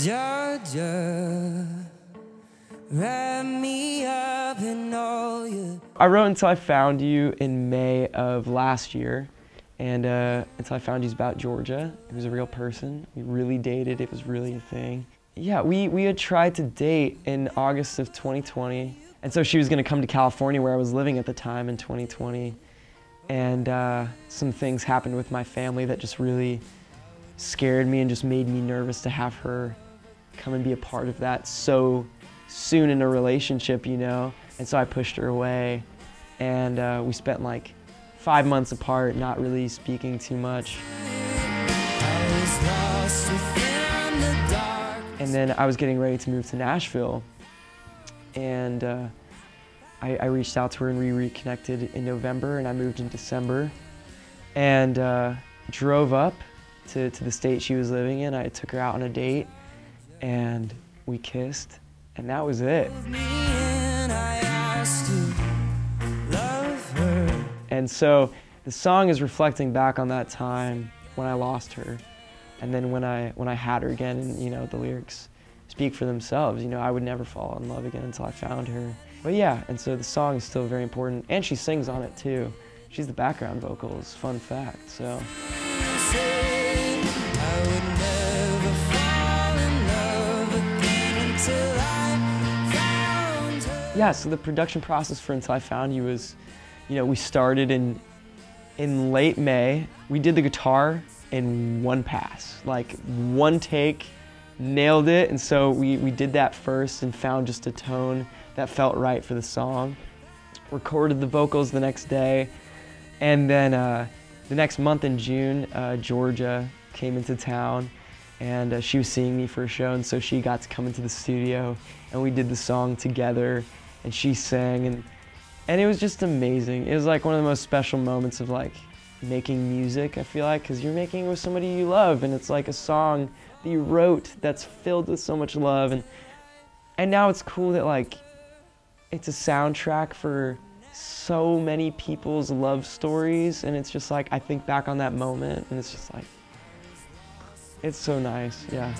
Your. I wrote Until I Found You in May of last year. And uh, Until I Found You is about Georgia. It was a real person. We really dated. It was really a thing. Yeah, we, we had tried to date in August of 2020. And so she was going to come to California where I was living at the time in 2020. And uh, some things happened with my family that just really scared me and just made me nervous to have her come and be a part of that so soon in a relationship, you know? And so I pushed her away. And uh, we spent like five months apart, not really speaking too much. And then I was getting ready to move to Nashville. And uh, I, I, reached out to her and we reconnected in November and I moved in December. And uh, drove up to, to the state she was living in. I took her out on a date and we kissed and that was it. And so the song is reflecting back on that time when I lost her and then when I when I had her again and you know the lyrics speak for themselves. You know I would never fall in love again until I found her. But yeah and so the song is still very important and she sings on it too. She's the background vocals fun fact so yeah so the production process for until I found you was you know we started in in late May we did the guitar in one pass, like one take, nailed it. And so we, we did that first and found just a tone that felt right for the song. Recorded the vocals the next day. And then uh, the next month in June, uh, Georgia came into town and uh, she was seeing me for a show. And so she got to come into the studio and we did the song together and she sang and, and it was just amazing. It was like one of the most special moments of like making music, I feel like, because you're making it with somebody you love, and it's like a song that you wrote that's filled with so much love, and and now it's cool that like it's a soundtrack for so many people's love stories, and it's just like I think back on that moment, and it's just like it's so nice, yeah.